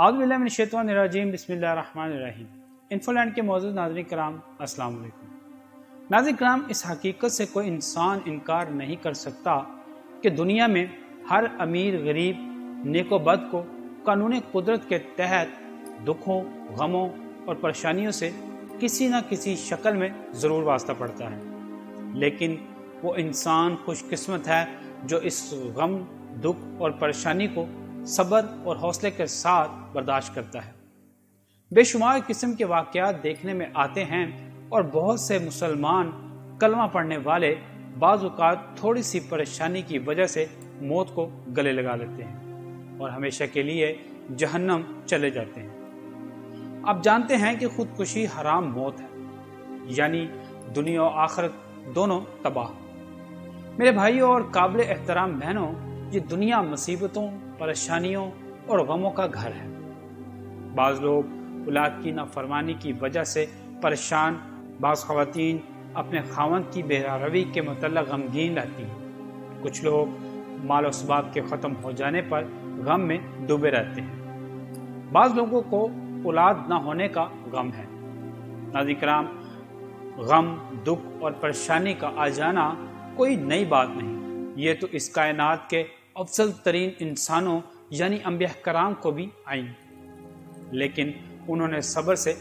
اللہ من الشیطان الرجیم، بسم اللہ الرحمن الرحیم۔ انفو لینڈ کے موجود ناظرین کرام، السلام علیکم۔ ناظرین کرام، اس حقیقت سے کوئی انسان انکار نہیں کر سکتا کہ دنیا میں ہر امیر، غریب، نیک و بد کو قانون قدرت کے تحت دکھوں، غموں اور پریشانیوں سے کسی نہ کسی شکل میں ضرور واسطہ پڑتا ہے۔ لیکن وہ انسان خوش قسمت ہے جو اس غم، دکھ اور پریشانی کو صبر اور حوصلے کے ساتھ برداشت کرتا ہے۔ بے شمار قسم کے واقعات دیکھنے میں آتے ہیں اور بہت سے مسلمان کلمہ پڑھنے والے بعض اوقات تھوڑی سی پریشانی کی وجہ سے موت کو گلے لگا لیتے ہیں اور ہمیشہ کے لیے جہنم چلے جاتے ہیں۔ آپ جانتے ہیں کہ خودکشی حرام موت ہے یعنی دنیا و آخرت دونوں تباہ۔ میرے بھائیوں اور قابل احترام بہنوں، یہ دنیا مصیبتوں پریشانیوں اور غموں کا گھر ہے۔ بعض لوگ اولاد کی نافرمانی کی وجہ سے پریشان، بعض خواتین اپنے خاون کی بہرا روی کے متعلق غمگین رہتی ہیں۔ کچھ لوگ مال و اسباب کے ختم ہو جانے پر غم میں ڈوبے رہتے ہیں۔ بعض لوگوں کو اولاد نہ ہونے کا غم ہے۔ نازی کرام، غم، دکھ اور پریشانی کا آ جانا کوئی نئی بات نہیں۔ یہ تو اس کائنات کے افضل ترین انسانوں یعنی انبیاء کرام کو بھی آئیں۔ لیکن انہوں نے صبر سے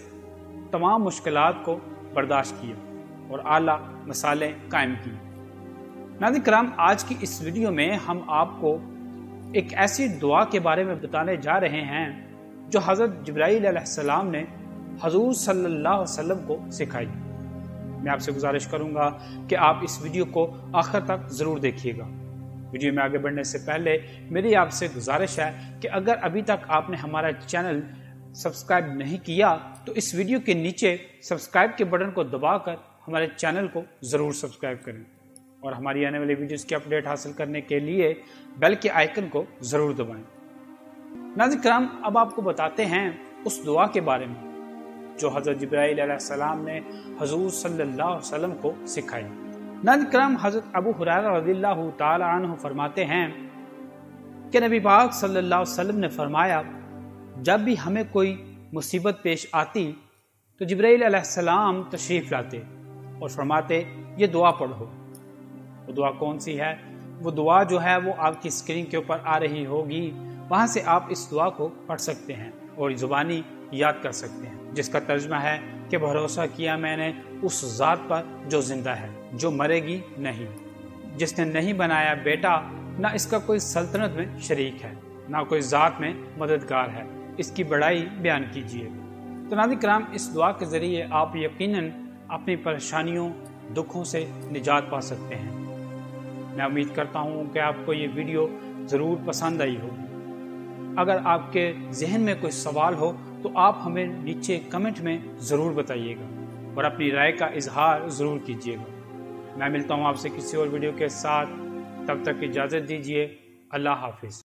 تمام مشکلات کو برداشت کیا اور اعلیٰ مثالیں قائم کی ناظرین کرام، آج کی اس ویڈیو میں ہم آپ کو ایک ایسی دعا کے بارے میں بتانے جا رہے ہیں جو حضرت جبرائیل علیہ السلام نے حضور صلی اللہ علیہ وسلم کو سکھائی۔ میں آپ سے گزارش کروں گا کہ آپ اس ویڈیو کو آخر تک ضرور دیکھیے گا۔ ویڈیو میں آگے بڑھنے سے پہلے میری آپ سے گزارش ہے کہ اگر ابھی تک آپ نے ہمارا چینل سبسکرائب نہیں کیا، تو اس ویڈیو کے نیچے سبسکرائب کے بٹن کو دبا کر ہمارے چینل کو ضرور سبسکرائب کریں۔ اور ہماری آنے والی ویڈیوز کی اپڈیٹ حاصل کرنے کے لیے بیل کے آئیکن کو ضرور دبائیں۔ ناظرین کرام، اب آپ کو بتاتے ہیں اس دعا کے بارے میں جو حضرت جبرائیل علیہ السلام نے حضور صلی اللہ علیہ وسلم کو سکھائی۔ نند کرم حضرت ابو حرارہ رضی اللہ تعالی عنہ فرماتے ہیں کہ نبی پاک صلی اللہ علیہ وسلم نے فرمایا، جب بھی ہمیں کوئی مصیبت پیش آتی تو جبرائیل علیہ السلام تشریف لاتے اور فرماتے، یہ دعا پڑھو۔ وہ دعا کون سی ہے؟ وہ دعا جو ہے، وہ آپ کی اسکرین کے اوپر آ رہی ہوگی۔ وہاں سے آپ اس دعا کو پڑھ سکتے ہیں اور زبانی یاد کر سکتے ہیں۔ جس کا ترجمہ ہے کہ بھروسہ کیا میں نے اس ذات پر جو زندہ ہے، جو مرے گی نہیں۔ جس نے نہیں بنایا بیٹا، نہ اس کا کوئی سلطنت میں شریک ہے، نہ کوئی ذات میں مددگار ہے۔ اس کی بڑائی بیان کیجیے تو نادی کرام، اس دعا کے ذریعے آپ یقیناً اپنی پریشانیوں، دکھوں سے نجات پا سکتے ہیں۔ میں امید کرتا ہوں کہ آپ کو یہ ویڈیو ضرور پسند آئی ہوگی اگر آپ کے ذہن میں کوئی سوال ہو تو آپ ہمیں نیچے کمنٹ میں ضرور بتائیے گا اور اپنی رائے کا اظہار ضرور کیجیے گا۔ میں ملتا ہوں آپ سے کسی اور ویڈیو کے ساتھ۔ تب تک اجازت دیجیے۔ اللہ حافظ۔